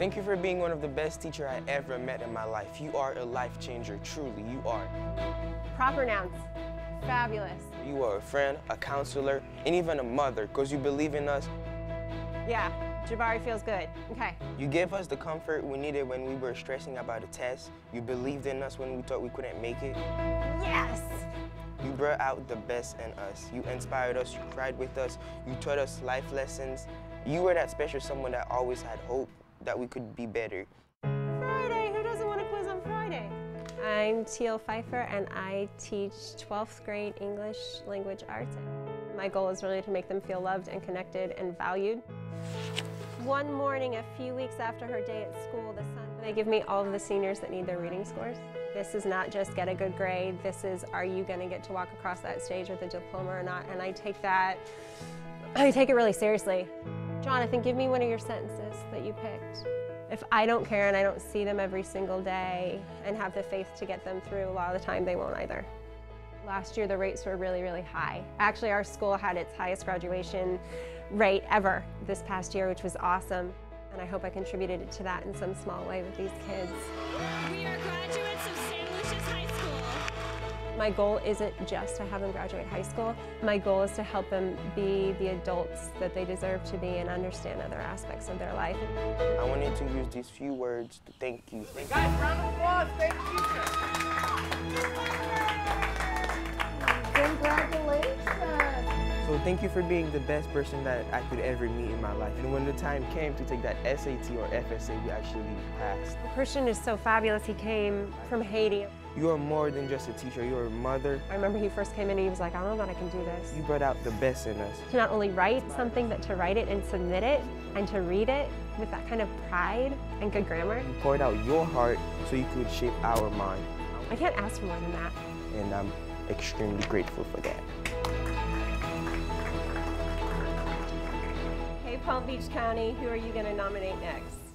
Thank you for being one of the best teachers I ever met in my life. You are a life changer, truly, you are. Proper nouns. Fabulous. You are a friend, a counselor, and even a mother, because you believe in us. Yeah, Jabari feels good. Okay. You gave us the comfort we needed when we were stressing about a test. You believed in us when we thought we couldn't make it. Yes! You brought out the best in us. You inspired us, you cried with us, you taught us life lessons. You were that special someone that always had hope that we could be better. Friday, who doesn't want a quiz on Friday? I'm Teal Pfeifer and I teach 12th grade English language arts. My goal is really to make them feel loved and connected and valued. One morning, a few weeks after her day at school, the sun, they give me all of the seniors that need their reading scores. This is not just get a good grade, this is are you gonna get to walk across that stage with a diploma or not? And I take that, I take it really seriously. Jonathan, give me one of your sentences that you picked. If I don't care and I don't see them every single day and have the faith to get them through, a lot of the time they won't either. Last year the rates were really, really high. Actually, our school had its highest graduation rate ever this past year, which was awesome. And I hope I contributed to that in some small way with these kids. We are graduates of My goal isn't just to have them graduate high school. My goal is to help them be the adults that they deserve to be and understand other aspects of their life. I wanted to use these few words to thank you. Thank Guys, round of applause. Thank you. Congratulations. So thank you for being the best person that I could ever meet in my life. And when the time came to take that SAT or FSA, we actually passed. Christian is so fabulous. He came from Haiti. You are more than just a teacher, you're a mother. I remember he first came in and he was like, I don't know that I can do this. You brought out the best in us. To not only write something, but to write it and submit it and to read it with that kind of pride and good grammar. You poured out your heart so you could shape our mind. I can't ask for more than that. And I'm extremely grateful for that. Hey, Palm Beach County, who are you going to nominate next?